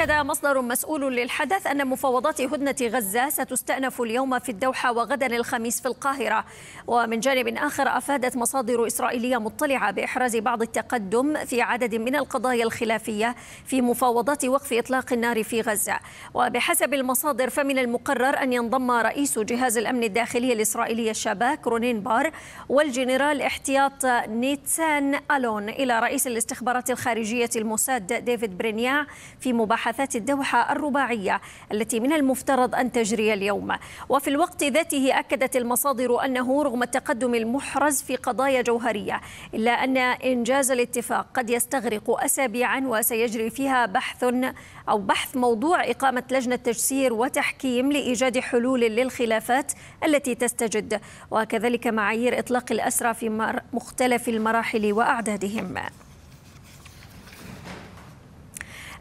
أكد مصدر مسؤول للحدث أن مفاوضات هدنة غزة ستستأنف اليوم في الدوحة وغدا الخميس في القاهرة. ومن جانب آخر أفادت مصادر إسرائيلية مطلعة بإحراز بعض التقدم في عدد من القضايا الخلافية في مفاوضات وقف إطلاق النار في غزة. وبحسب المصادر فمن المقرر أن ينضم رئيس جهاز الأمن الداخلي الإسرائيلي الشاباك رونين بار والجنرال احتياط نيتسان ألون إلى رئيس الاستخبارات الخارجية الموساد ديفيد برنياع في مباحثة مباحثات الدوحة الرباعية التي من المفترض أن تجري اليوم. وفي الوقت ذاته أكدت المصادر أنه رغم التقدم المحرز في قضايا جوهرية إلا أن إنجاز الاتفاق قد يستغرق أسابيعا وسيجري فيها بحث أو بحث موضوع إقامة لجنة تجسير وتحكيم لإيجاد حلول للخلافات التي تستجد. وكذلك معايير إطلاق الأسرى في مختلف المراحل وأعدادهم.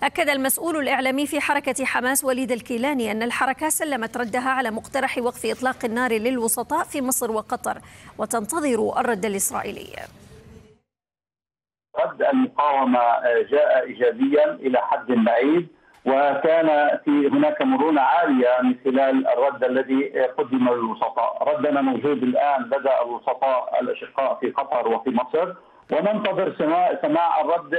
أكد المسؤول الإعلامي في حركة حماس وليد الكيلاني أن الحركة سلمت ردها على مقترح وقف إطلاق النار للوسطاء في مصر وقطر وتنتظر الرد الإسرائيلي. رد المقاومة جاء إيجابيا إلى حد بعيد وكان في هناك مرونة عالية من خلال الرد الذي قدم للوسطاء. ردنا موجود الآن لدى الوسطاء الأشقاء في قطر وفي مصر وننتظر سماع الرد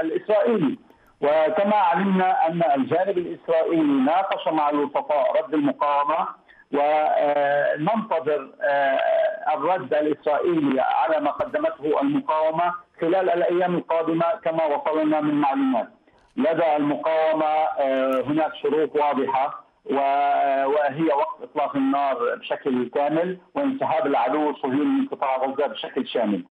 الإسرائيلي. وكما علمنا أن الجانب الإسرائيلي ناقش مع الوسطاء رد المقاومة وننتظر الرد الإسرائيلي على ما قدمته المقاومة خلال الأيام القادمة كما وصلنا من معلومات. لدى المقاومة هناك شروط واضحة وهي وقف إطلاق النار بشكل كامل وانسحاب العدو الصهيوني من قطاع غزة بشكل شامل.